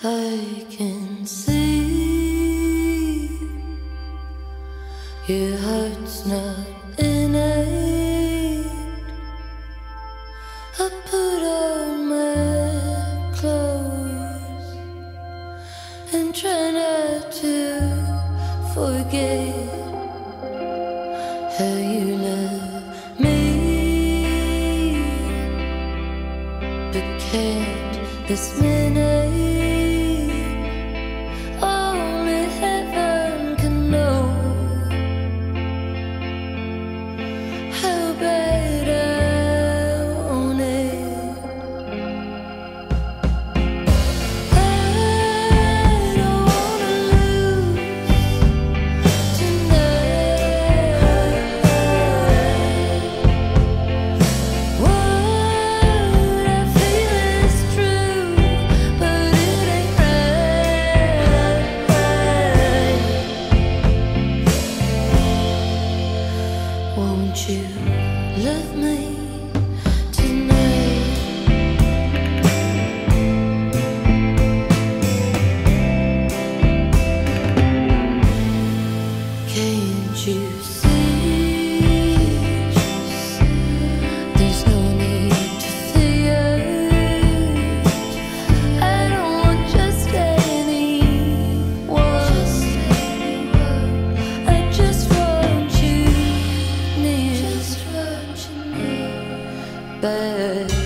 I can see your heart's not in it. I put on my clothes and try not to forget how you love me, but can't this minute. Love me But